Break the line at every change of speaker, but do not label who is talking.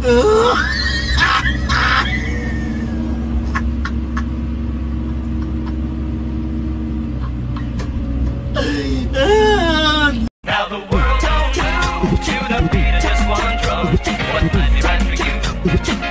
now the world don't know to the beat of just one drum. What might be right for you?